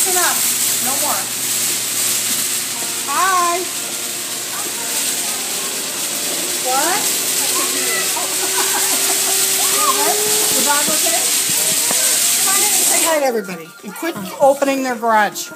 That's enough. No more. Hi. What? The okay? Say hi to everybody. And quit opening their garage.